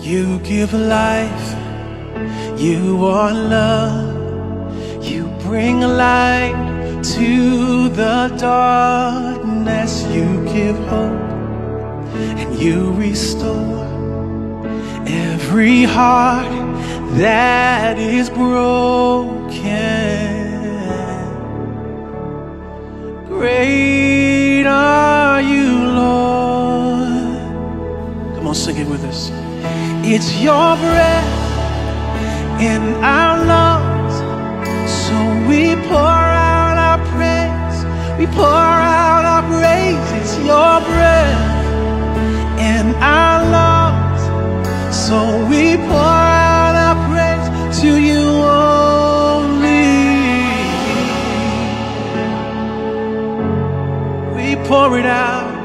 You give life, you are love. You bring light to the darkness. You give hope and you restore every heart that is broken. Great are you, Lord. Come on, sing it with us. It's your breath in our lungs. So we pour out our praise. We pour out our praise. It's your breath in our lungs. So we pour out our praise to you only. We pour it out.